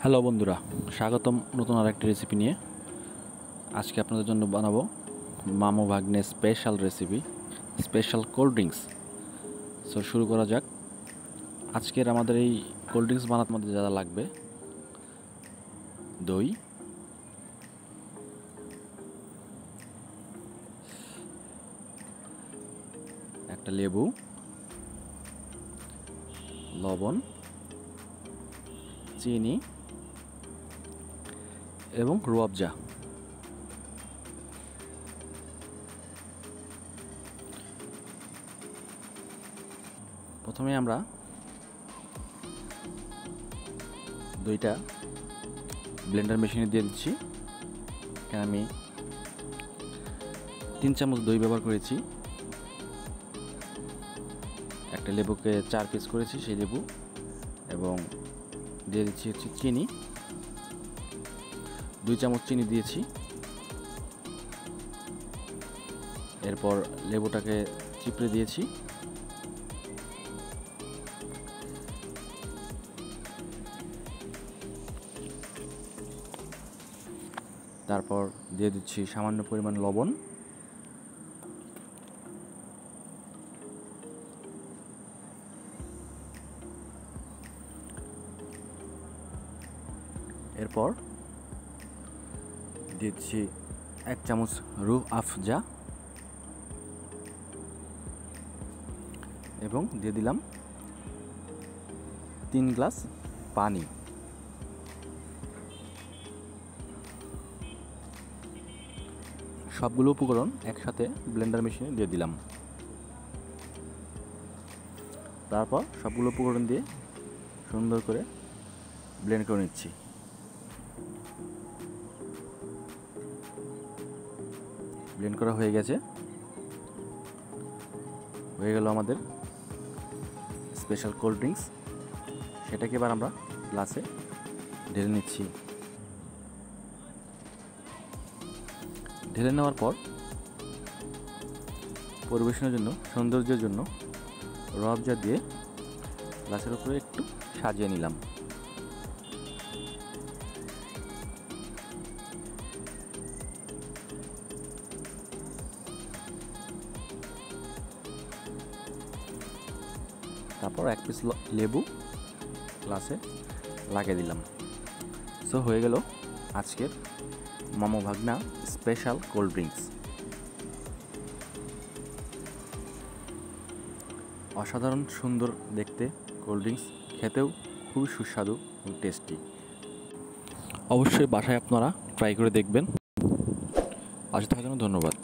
Hello বন্ধুরা, স্বাগতম নতুন আরেকটি রেসিপি নিয়ে। আজকে আপনাদের জন্য বানাবো মামু ভাগ্নে special recipe special cold drinks so শুরু করা যাক। আজকের আমাদের এই কোল্ড ড্রিঙ্কস বানাতে যা যা লাগবে। দই। একটা লেবু। লবণ। চিনি। এবং রুয়াবজা প্রথমে আমরা দইটা ব্লেন্ডার মেশিনে দিয়ে দিচ্ছি। এখানে আমি তিন চামচ দই ব্যবহার করেছি। একটা লেবুকে চার পিস করেছি সেই লেবু এবং দিয়ে দিচ্ছি হচ্ছে চিনি। দুই চামচ চিনি দিয়েছি। এরপর লেবুটাকে চিপড়ে দিয়েছি। তারপর দিয়ে দিচ্ছি সামান্য পরিমাণ লবণ। এরপর দিচ্ছি এক চামচ রু আফজা এবং দিয়ে দিলাম তিন গ্লাস পানি। সবগুলো উপকরণ একসাথে ব্লেন্ডার মেশিনে দিয়ে দিলাম। তারপর সবগুলো উপকরণ দিয়ে সুন্দর করে ব্লেন্ড করে নিচ্ছি। ব্লেন্ড করা হয়ে গেছে। হয়ে গেল আমাদের স্পেশাল কোল্ড ড্রিঙ্কস সেটাকে এবার আমরা গ্লাসে ঢেলে নিচ্ছি। ঢেলে নেওয়ার পর পরিবেশনের জন্য, সৌন্দর্যের জন্য রবজা দিয়ে গ্লাসের উপরে একটু সাজিয়ে নিলাম। তারপর এক পিস লেবু গ্লাসে লাগিয়ে দিলাম। সো হয়ে গেল আজকের মামো ভাগনা স্পেশাল কোল্ড ড্রিঙ্কস অসাধারণ, সুন্দর দেখতে কোল্ড ড্রিঙ্কস খেতেও খুবই সুস্বাদু এবং টেস্টি অবশ্যই বাসায় আপনারা ট্রাই করে দেখবেন। আজ থাকার জন্য ধন্যবাদ।